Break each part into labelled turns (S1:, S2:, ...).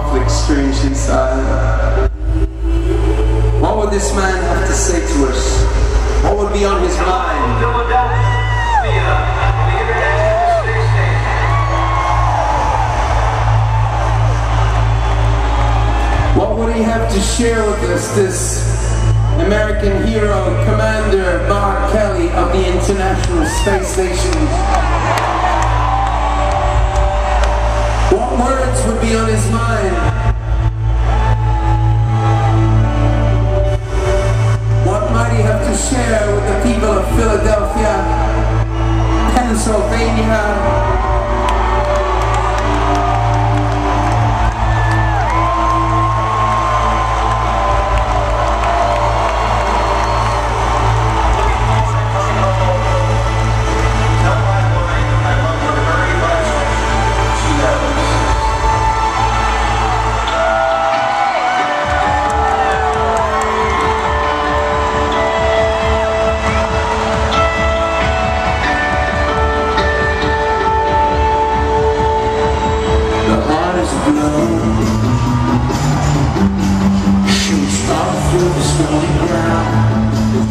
S1: conflict, strangely. What would this man have to say to us? What would be on his mind? What would he have to share with us, this American hero, Commander Mark Kelly of the International Space Station?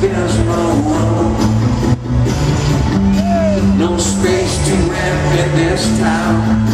S1: there's no room No space to ramp in this town.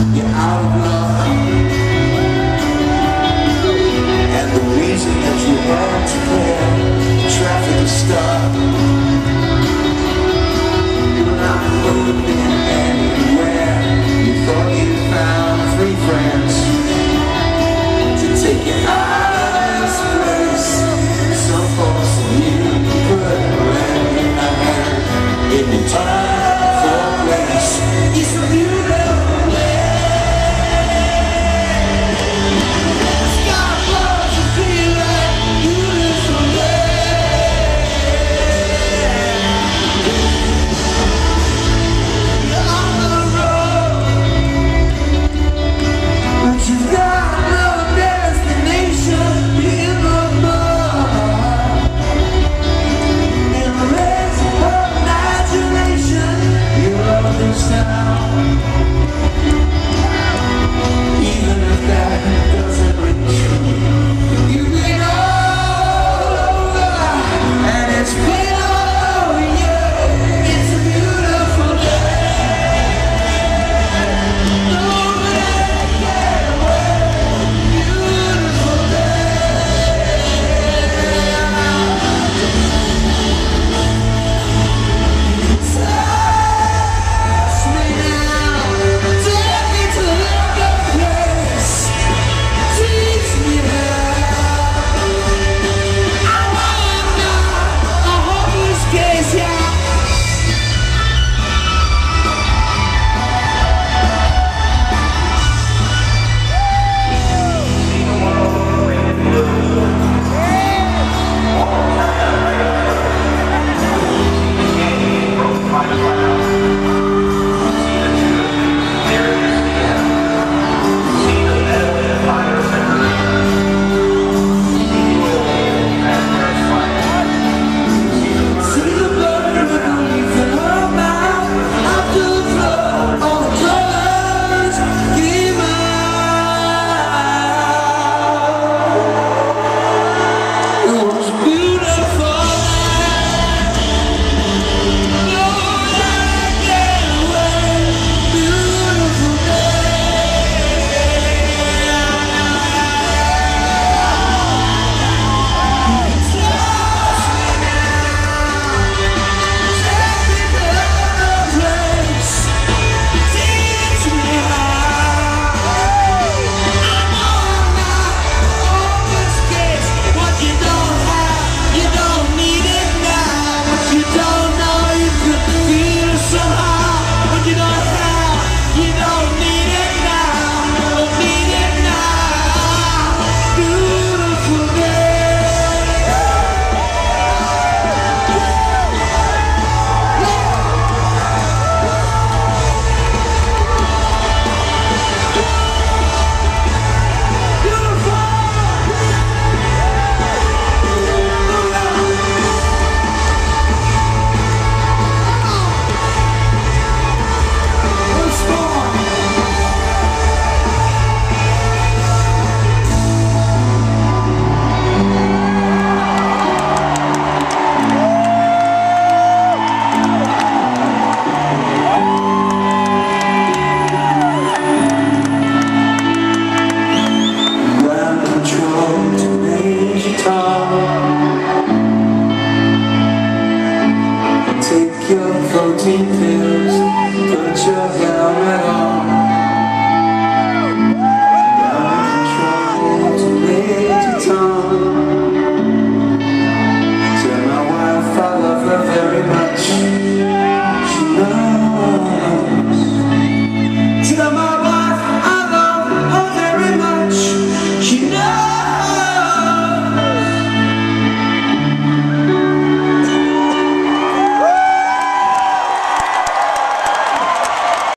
S1: your protein pills, put your helmet on.